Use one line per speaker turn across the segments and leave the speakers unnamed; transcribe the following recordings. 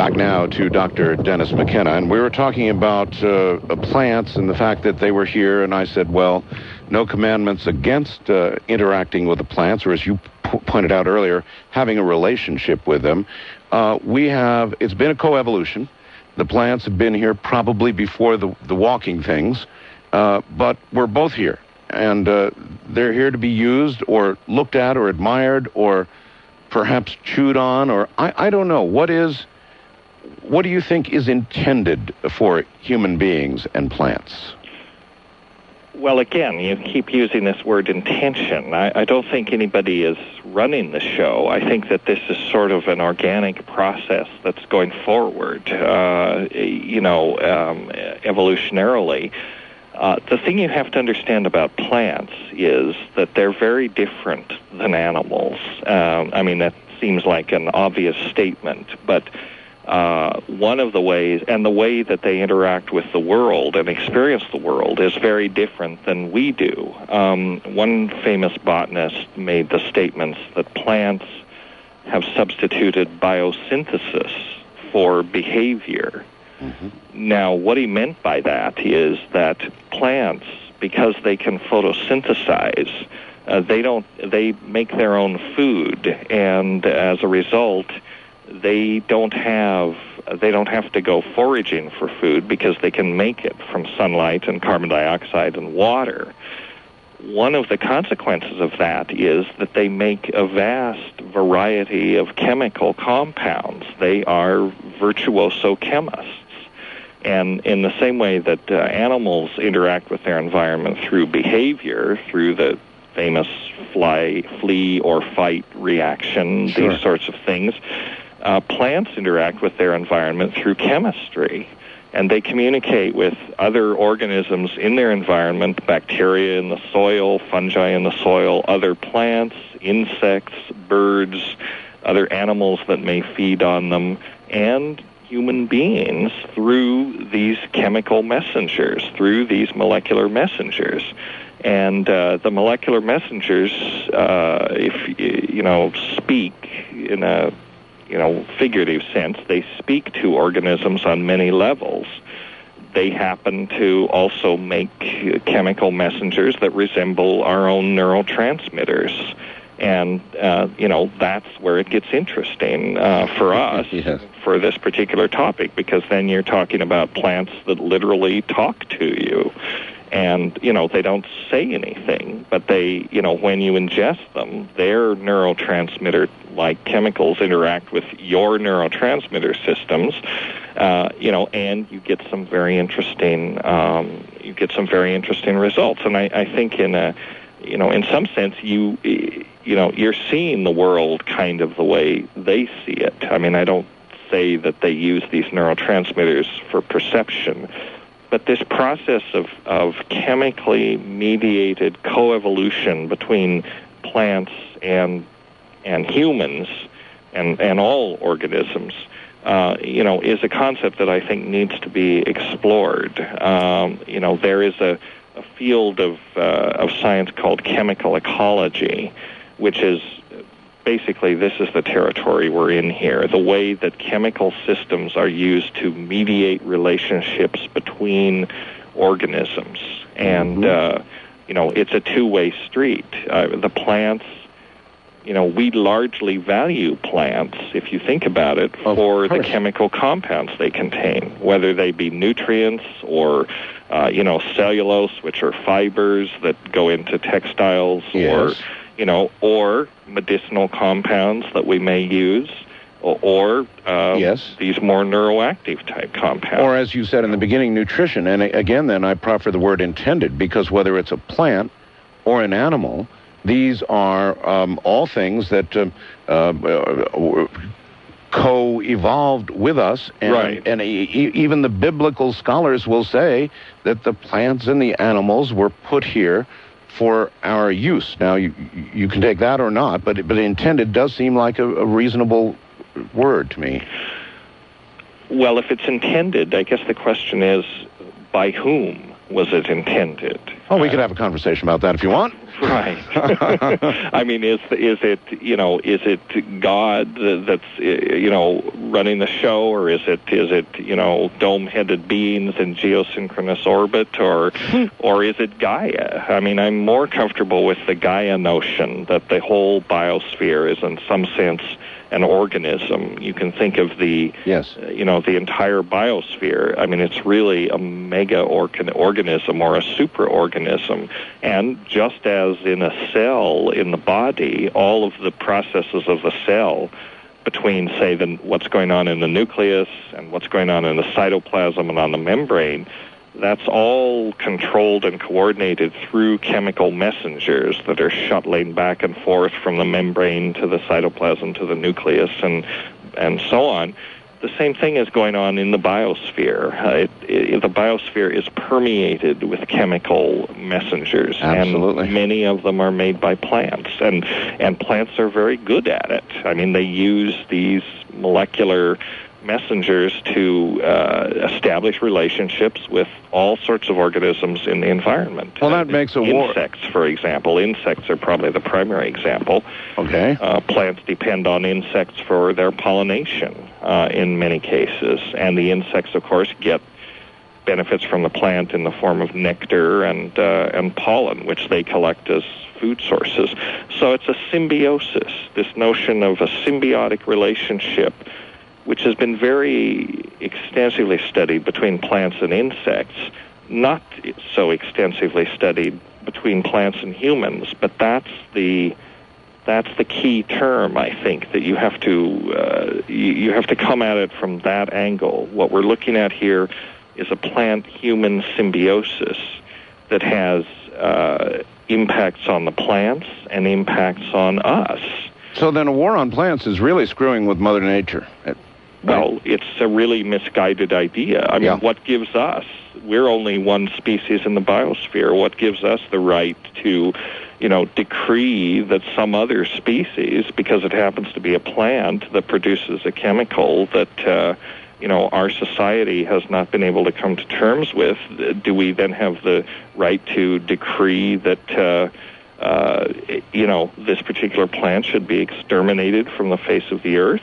Back now to Dr. Dennis McKenna, and we were talking about uh, plants and the fact that they were here, and I said, well, no commandments against uh, interacting with the plants, or as you p- pointed out earlier, having a relationship with them. Uh, we have, it's been a coevolution. The plants have been here probably before the, the walking things, uh, but we're both here. And uh, they're here to be used or looked at or admired or perhaps chewed on or I, I don't know. What is, what do you think is intended for human beings and plants?
Well, again, you keep using this word intention. I, I, don't think anybody is running the show. I think that this is sort of an organic process that's going forward, uh, you know, um, evolutionarily. Uh, the thing you have to understand about plants is that they're very different than animals. Um, I mean, that seems like an obvious statement, but uh, one of the ways, and the way that they interact with the world and experience the world is very different than we do. Um, one famous botanist made the statements that plants have substituted biosynthesis for behavior. Mm-hmm. Now, what he meant by that is that plants, because they can photosynthesize, uh, they don't they make their own food, and as a result, they don't have they don't have to go foraging for food because they can make it from sunlight and carbon dioxide and water. One of the consequences of that is that they make a vast variety of chemical compounds. They are virtuoso chemists. And in the same way that uh, animals interact with their environment through behavior, through the famous fly, flee or fight reaction, sure. these sorts of things, uh, plants interact with their environment through chemistry. And they communicate with other organisms in their environment, bacteria in the soil, fungi in the soil, other plants, insects, birds, other animals that may feed on them, and human beings through these chemical messengers, through these molecular messengers. And uh, the molecular messengers, uh, if you know, speak in a you know, figurative sense, they speak to organisms on many levels. They happen to also make chemical messengers that resemble our own neurotransmitters. And, uh, you know, that's where it gets interesting uh, for us yes. for this particular topic, because then you're talking about plants that literally talk to you and you know they don't say anything but they you know when you ingest them their neurotransmitter like chemicals interact with your neurotransmitter systems uh, you know and you get some very interesting um, you get some very interesting results. And I, I think in a you know in some sense you you know you're seeing the world kind of the way they see it. I mean I don't say that they use these neurotransmitters for perception but this process of, of chemically mediated coevolution between plants and and humans and and all organisms, uh, you know, is a concept that I think needs to be explored. Um, you know, there is a, a field of uh, of science called chemical ecology, which is basically this is the territory we're in here. The way that chemical systems are used to mediate relationships between organisms, and mm-hmm. uh, you know it's a two-way street. Uh, the plants. You know, we largely value plants, if you think about it, of for course. the chemical compounds they contain, whether they be nutrients or, uh, you know, cellulose, which are fibers that go into textiles,
yes.
or you know, or medicinal compounds that we may use, or, uh,
yes.
these more neuroactive type compounds.
Or, as you said in the beginning, nutrition. And again, then I proffer the word intended because whether it's a plant or an animal, these are um, all things that uh, uh, co-evolved with us, and,
right.
and e- even the biblical scholars will say that the plants and the animals were put here for our use. Now, you, you can take that or not, but, but intended does seem like a, a reasonable word to me.
Well, if it's intended, I guess the question is by whom was it intended?
Oh, we could have a conversation about that if you want.
Right. I mean, is is it you know is it God that's you know running the show, or is it is it you know dome-headed beings in geosynchronous orbit, or or is it Gaia? I mean, I'm more comfortable with the Gaia notion that the whole biosphere is in some sense an organism. You can think of the
yes,
you know, the entire biosphere. I mean, it's really a mega organ- organism or a superorganism. And just as in a cell in the body, all of the processes of the cell between, say, the, what's going on in the nucleus and what's going on in the cytoplasm and on the membrane that's all controlled and coordinated through chemical messengers that are shuttling back and forth from the membrane to the cytoplasm to the nucleus and and so on. The same thing is going on in the biosphere. Uh, it, it, the biosphere is permeated with chemical messengers,
Absolutely.
and many of them are made by plants, and and plants are very good at it. I mean, they use these molecular messengers to uh, establish relationships with all sorts of organisms in the environment.
Well, that makes a
war. Insects, for example. Insects are probably the primary example.
Okay.
Uh, plants depend on insects for their pollination uh, in many cases, and the insects, of course, get benefits from the plant in the form of nectar and uh, and pollen, which they collect as food sources. So it's a symbiosis. This notion of a symbiotic relationship which has been very extensively studied between plants and insects, not so extensively studied between plants and humans, but that's the that's the key term I think that you have to uh, you, you have to come at it from that angle. What we're looking at here is a plant-human symbiosis that has uh, impacts on the plants and impacts on us.
So then, a war on plants is really screwing with Mother Nature.
It, Well, it's a really misguided idea. I mean,
yeah.
what gives us? We're only one species in the biosphere. What gives us the right to, you know, decree that some other species, because it happens to be a plant that produces a chemical that, uh, you know, our society has not been able to come to terms with, do we then have the right to decree that? Uh, uh, you know, this particular plant should be exterminated from the face of the earth.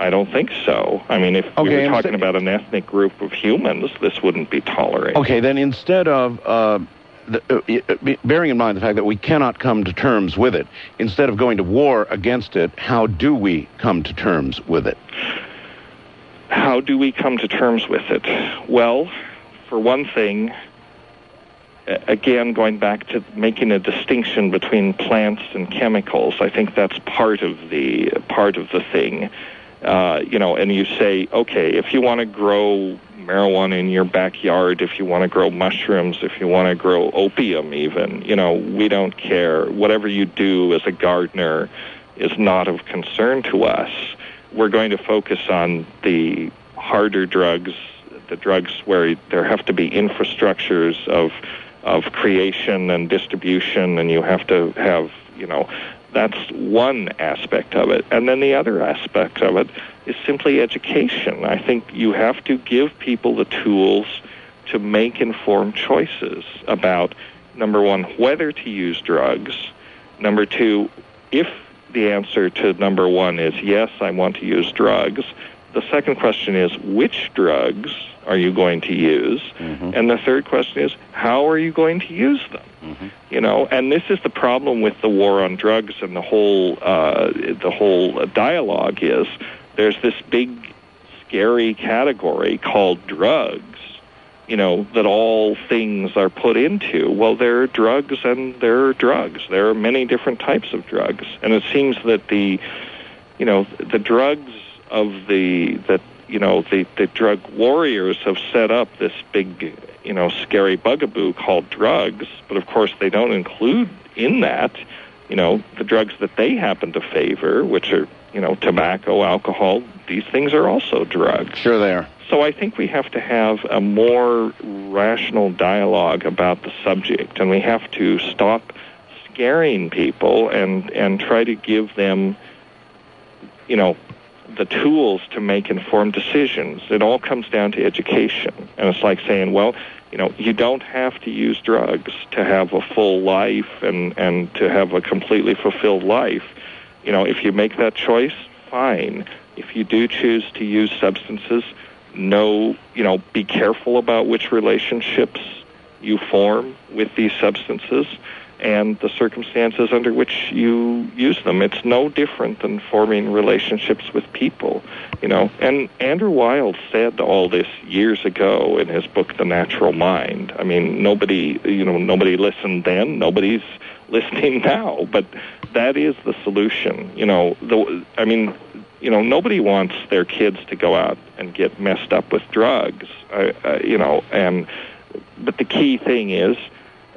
I don't think so. I mean, if okay, we were talking about an ethnic group of humans, this wouldn't be tolerated.
Okay, then instead of uh, the, uh, uh bearing in mind the fact that we cannot come to terms with it, instead of going to war against it, how do we come to terms with it?
How do we come to terms with it? Well, for one thing, again, going back to making a distinction between plants and chemicals, I think that's part of the part of the thing. Uh, you know, and you say, okay, if you want to grow marijuana in your backyard, if you want to grow mushrooms, if you want to grow opium, even, you know, we don't care. Whatever you do as a gardener is not of concern to us. We're going to focus on the harder drugs, the drugs where there have to be infrastructures of of creation and distribution, and you have to have you know that's one aspect of it. And then the other aspect of it is simply education. I think you have to give people the tools to make informed choices about, number one, whether to use drugs, number two, if the answer to number one is yes, I want to use drugs, the second question is which drugs are you going to use? Mm-hmm. And the third question is how are you going to use them? Mm-hmm. You know, and this is the problem with the war on drugs and the whole uh, the whole dialogue is there's this big scary category called drugs. You know that all things are put into. Well, there are drugs and there are drugs. There are many different types of drugs, and it seems that the you know the drugs of the that you know the the drug warriors have set up this big you know scary bugaboo called drugs but of course they don't include in that you know the drugs that they happen to favor which are you know tobacco alcohol these things are also drugs.
Sure they are.
So I think we have to have a more rational dialogue about the subject and we have to stop scaring people and and try to give them you know the tools to make informed decisions. It all comes down to education. And it's like saying, well, you know, you don't have to use drugs to have a full life and, and to have a completely fulfilled life. You know, if you make that choice, fine. If you do choose to use substances, know, you know, be careful about which relationships you form with these substances and the circumstances under which you use them. It's no different than forming relationships with people, you know. And Andrew Weil said all this years ago in his book The Natural Mind. I mean, nobody, you know, nobody listened then, nobody's listening now, but that is the solution. You know, the I mean, you know, nobody wants their kids to go out and get messed up with drugs. Uh, uh, you know, and but the key thing is,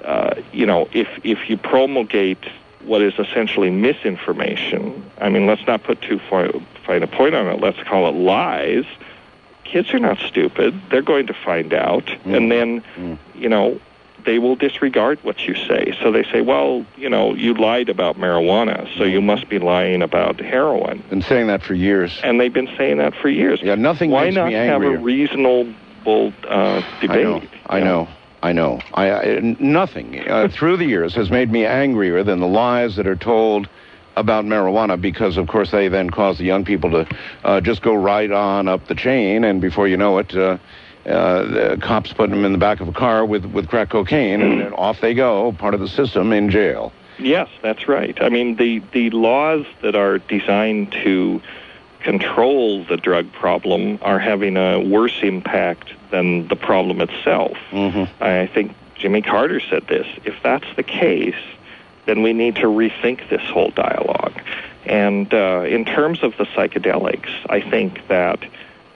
uh, you know, if if you promulgate what is essentially misinformation, I mean, let's not put too fine a point on it. Let's call it lies. Kids are not stupid. They're going to find out, mm. and then, mm. you know, they will disregard what you say. So they say, well, you know, you lied about marijuana, so you must be lying about heroin.
Been saying that for years.
And they've been saying that for years.
Yeah, nothing
Why not have a reasonable uh, debate?
I know. I know. I know. I, I nothing uh, through the years has made me angrier than the lies that are told about marijuana because, of course, they then cause the young people to uh, just go right on up the chain, and before you know it, uh, uh, the cops put them in the back of a car with, with crack cocaine, and, and off they go, part of the system, in jail.
Yes, that's right. I mean, the, the laws that are designed to control the drug problem are having a worse impact than the problem itself.
Mm-hmm.
I think Jimmy Carter said this. If that's the case, then we need to rethink this whole dialogue. And uh, in terms of the psychedelics, I think that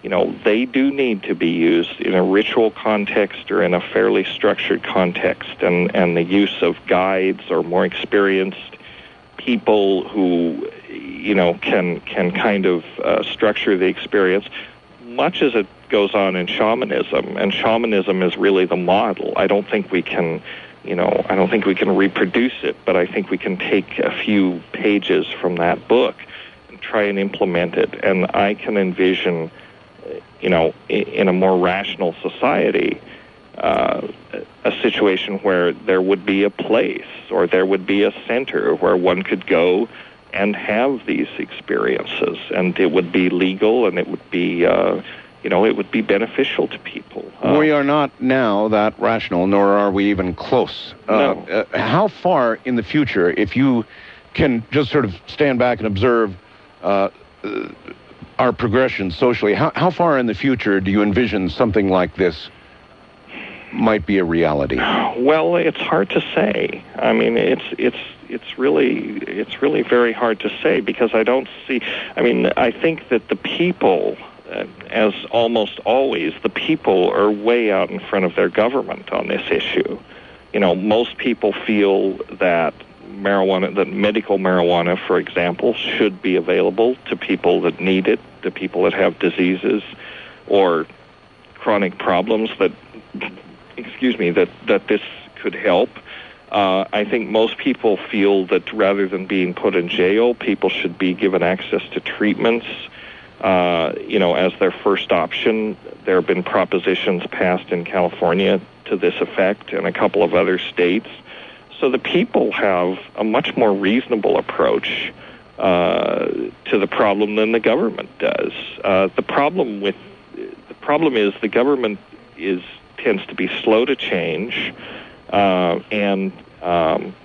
you know, they do need to be used in a ritual context or in a fairly structured context, and, and the use of guides or more experienced people who, you know, can can kind of uh, structure the experience, much as it goes on in shamanism, and shamanism is really the model. I don't think we can. You know, I don't think we can reproduce it, but I think we can take a few pages from that book and try and implement it. And I can envision you know, in a more rational society, uh, a situation where there would be a place or there would be a center where one could go and have these experiences, and it would be legal and it would be. Uh, you know, it would be beneficial to people.
Uh, we are not now that rational, nor are we even close.
Uh, no.
Uh, how far in the future, if you can just sort of stand back and observe uh, our progression socially, how, how far in the future do you envision something like this might be a reality?
Well, it's hard to say. I mean, it's it's it's really it's really very hard to say because I don't see. I mean, I think that the people, uh, as almost always, the people are way out in front of their government on this issue. You know, most people feel that marijuana, that medical marijuana, for example, should be available to people that need it, to people that have diseases or chronic problems that, excuse me, that, that this could help. Uh, I think most people feel that rather than being put in jail, people should be given access to treatments. Uh, you know, as their first option, there have been propositions passed in California to this effect and a couple of other states. So the people have a much more reasonable approach uh, to the problem than the government does. Uh, the problem with the problem is the government is tends to be slow to change, uh, and um,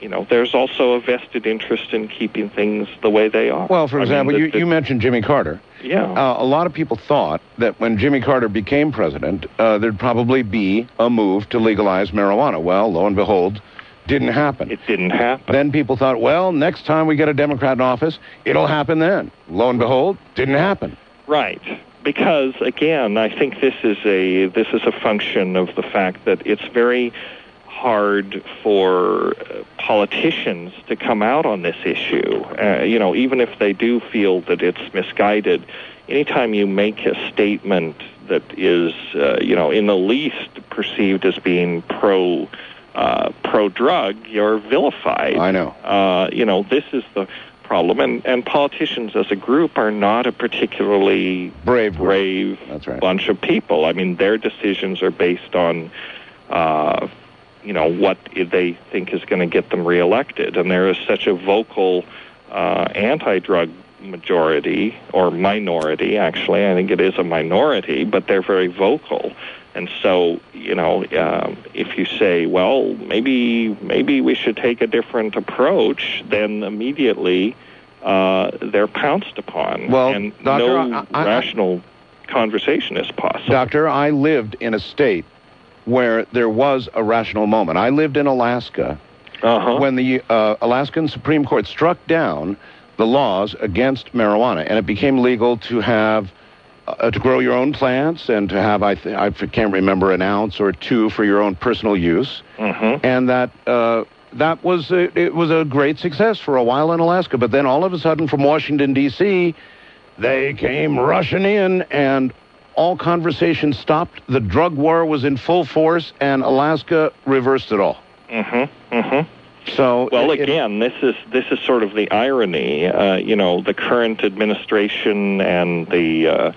you know there's also a vested interest in keeping things the way they are.
Well, for example, mean, the, the, you, you mentioned Jimmy Carter.
Yeah.
Uh, a lot of people thought that when Jimmy Carter became president, uh, there'd probably be a move to legalize marijuana. Well, lo and behold didn't happen.
It didn't happen.
Then people thought, well, next time we get a Democrat in office, it'll happen then. Lo and behold, didn't happen.
Right. Because again, I think this is a this is a function of the fact that it's very hard for uh, politicians to come out on this issue. Uh, you know, even if they do feel that it's misguided, anytime you make a statement that is, uh, you know, in the least perceived as being pro uh, pro-drug, you're vilified.
I know.
Uh, you know, this is the problem, and and politicians as a group are not a particularly
brave,
brave
right.
bunch of people. I mean, their decisions are based on. Uh, you know what they think is going to get them reelected, and there is such a vocal uh, anti-drug majority or minority. Actually, I think it is a minority, but they're very vocal. And so, you know, um, if you say, well, maybe maybe we should take a different approach, then immediately uh, they're pounced upon.
Well,
and
Doctor,
no
I- I-
rational conversation is possible.
Doctor, I lived in a state where there was a rational moment. I lived in Alaska
uh-huh.
when the uh, Alaskan Supreme Court struck down the laws against marijuana, and it became legal to have uh, to grow your own plants and to have I, th- I can't remember an ounce or two for your own personal use,
Mhm.
and that. Uh, that was a, it was a great success for a while in Alaska, but then all of a sudden from Washington D.C., they came rushing in and all conversation stopped. The drug war was in full force, and Alaska reversed it all.
Mm-hmm. Mhm.
So
Well,
it- it-
again, this is this is sort of the irony. Uh, you know, the current administration and the uh,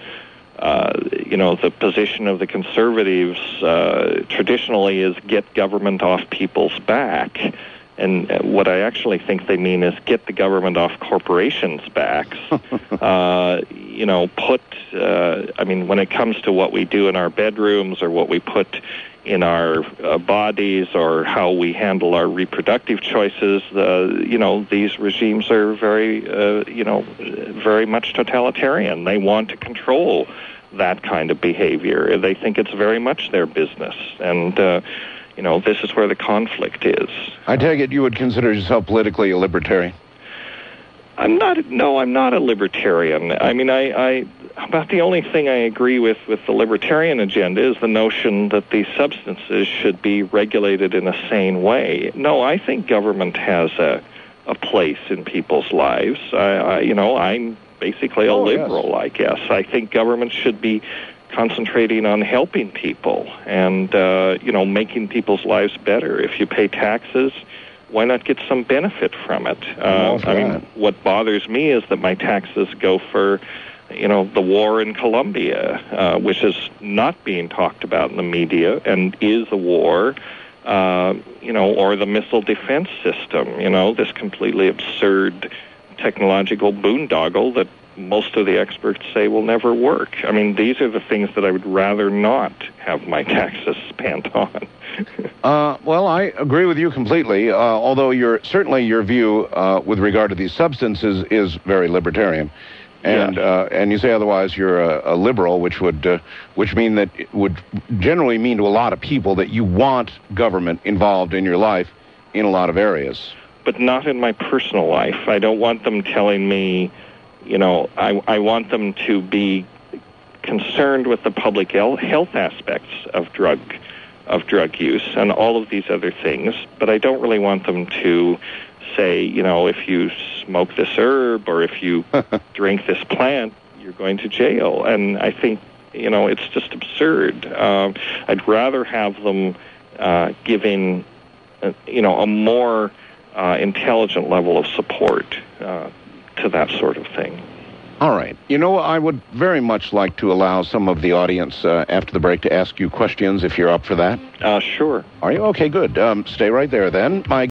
uh, you know the position of the conservatives uh, traditionally is get government off people's back. And uh, what I actually think they mean is get the government off corporations' backs. uh, you know, put. Uh, I mean, when it comes to what we do in our bedrooms or what we put in our uh, bodies or how we handle our reproductive choices, uh, you know, these regimes are very, uh, you know, very much totalitarian. They want to control that kind of behavior. They think it's very much their business, and uh, you know, this is where the conflict is.
I take it you would consider yourself politically a libertarian.
I'm not. No, I'm not a libertarian. I mean, I, I about the only thing I agree with with the libertarian agenda is the notion that these substances should be regulated in a sane way. No, I think government has a a place in people's lives. I, I you know, I'm basically a
Oh, yes.
liberal, I guess. I think government should be concentrating on helping people and uh, you know making people's lives better. If you pay taxes, why not get some benefit from it? Uh, I mean, what bothers me is that my taxes go for, you know, the war in Colombia, uh, which is not being talked about in the media and is a war. Uh, you know, or the missile defense system. You know, this completely absurd technological boondoggle that most of the experts say will never work. I mean, these are the things that I would rather not have my taxes spent on.
Uh, well, I agree with you completely. Uh, although your certainly your view uh, with regard to these substances is very libertarian, and uh, and you say otherwise you're a, a liberal, which would uh, which mean that it would generally mean to a lot of people that you want government involved in your life in a lot of areas.
but not in my personal life. I don't want them telling me, you know, I, I want them to be concerned with the public health aspects of drug of drug use and all of these other things, but I don't really want them to say, you know, if you smoke this herb or if you drink this plant, you're going to jail. And I think, you know, it's just absurd. Um, I'd rather have them uh, giving, uh, you know, a more uh, intelligent level of support uh, to that sort of thing.
All right. You know, I would very much like to allow some of the audience uh, after the break to ask you questions if you're up for that.
Uh, sure.
Are you? Okay, good. Um, stay right there then. My